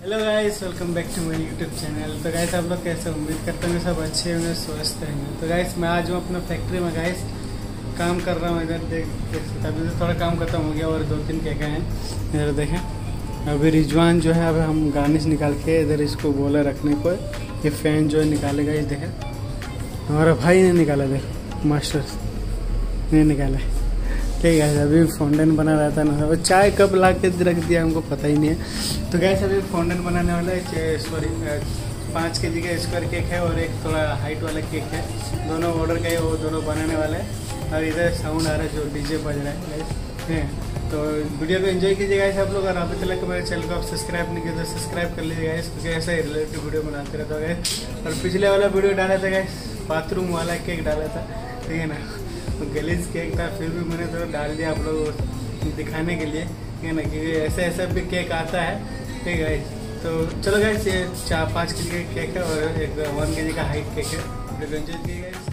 Hello guys welcome back to my YouTube channel तो guys आप लोग कैसे उम्मीद करते होंगे? सब अच्छे होंगे, स्वस्थ होंगे। तो गाइस मैं आज हूँ अपना फैक्ट्री में गाइस काम कर रहा हूँ इधर, देख देख अभी तो थोड़ा काम खत्म हो गया और दो तीन क्या क्या हैं। इधर देखें। अभी रिजवान जो है, अब हम गार्निश निकाल के इधर इसको बोला रखने को। ये फ़ैन जो है, निकालेगा, ये देखें। हमारा भाई ने निकाला, देख मास्टर ने निकाला ठीक है, अभी फॉन्डन बना रहा था ना। वो चाय कब ला के रख दिया, हमको पता ही नहीं है। तो गैस अभी फॉन्डन बनाने वाला है सॉरी पाँच के जी का स्क्वायर केक है और एक थोड़ा हाइट वाला केक है। दोनों ऑर्डर का वो दोनों बनाने वाले हैं। और इधर साउंड आ रहा है, जो डीजे बज रहा है तो वीडियो को एंजॉय कीजिएगा ऐसे आप लोग। और अभी तक मेरे चैनल को आप सब्सक्राइब नहीं किया तो सब्सक्राइब कर लीजिएगा क्योंकि ऐसा ही रिलेटेड वीडियो बनाते रहता है। और पिछले वाला वीडियो डाला था गैस बाथरूम वाला केक डाला था। ठीक है ना? तो गलीज केक था, फिर भी मैंने थोड़ा डाल दिया आप लोगों दिखाने के लिए, है ना कि ऐसे, ऐसा भी केक आता है। ठीक है तो चलो गए चार, पाँच के जी का केक है और एक वन के जी का हाइट केक है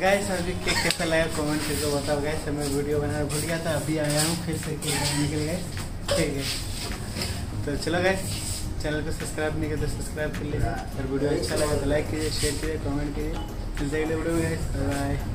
गैस अभी केक कैसा लगा कमेंट करके बताओ गैस मैं वीडियो बनाना भूल गया था, अभी आया हूँ फिर से निकल गए। ठीक है। तो चलो गैस चैनल को सब्सक्राइब नहीं किया तो सब्सक्राइब कर लीजिए। और वीडियो अच्छा लगा तो लाइक कीजिए शेयर कीजिए कमेंट कीजिए। मिलते अगले वीडियो में गैस बाय